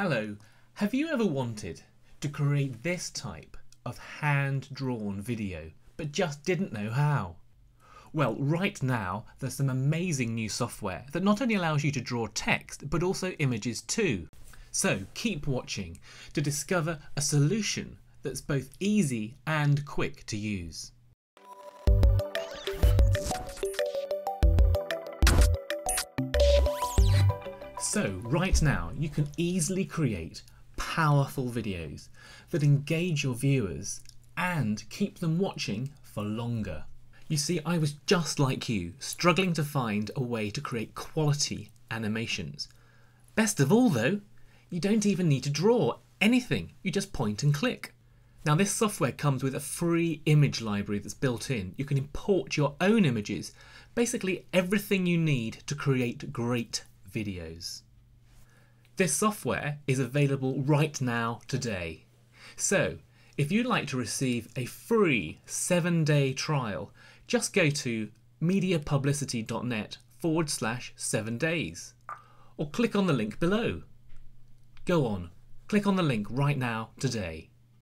Hello, have you ever wanted to create this type of hand drawn video but just didn't know how? Well, right now there's some amazing new software that not only allows you to draw text but also images too. So keep watching to discover a solution that's both easy and quick to use. So, right now, you can easily create powerful videos that engage your viewers and keep them watching for longer. You see, I was just like you, struggling to find a way to create quality animations. Best of all, though, you don't even need to draw anything, you just point and click. Now, this software comes with a free image library that's built in. You can import your own images, basically everything you need to create great videos. This software is available right now today. So, if you'd like to receive a free seven day trial, just go to mediapublicity.net forward slash seven days or click on the link below. Go on, click on the link right now today.